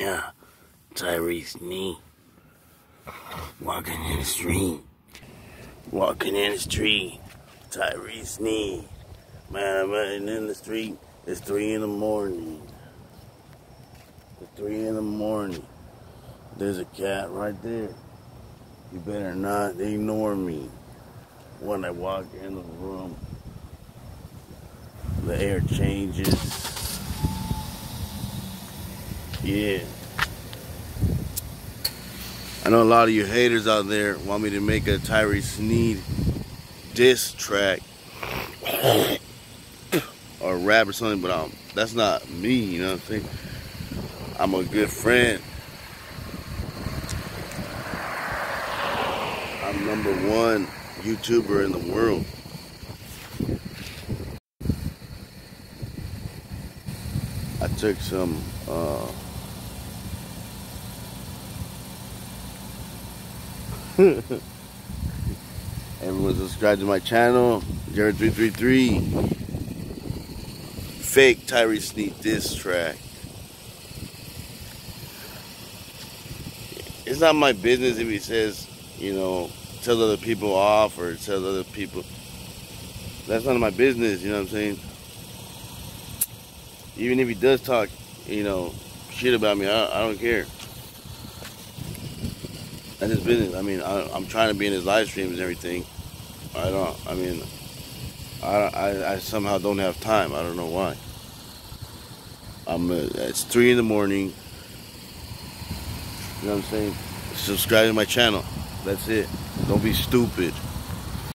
Yeah, Tyree Sneed. Walking in the street. Walking in the street. Tyree Sneed. Man, I'm running in the street. It's three in the morning. It's three in the morning. There's a cat right there. You better not ignore me when I walk in the room. The air changes. Yeah. Know a lot of you haters out there want me to make a Tyree Sneed diss track or rap or something, but um, that's not me, you know what I'm saying? I'm a good friend. I'm number one YouTuber in the world. I took some uh, Everyone subscribe to my channel, Jarred333. Fake Tyree Sneed diss track. It's not my business if he says, you know, tells other people off or tells other people. That's none of my business, you know what I'm saying? Even if he does talk, you know, shit about me, I, I don't care. That's his business. I mean, I, am trying to be in his live streams and everything. I don't. I mean, I, I, I somehow don't have time. I don't know why. I'm. Uh, it's three in the morning. You know what I'm saying? Subscribe to my channel. That's it. Don't be stupid.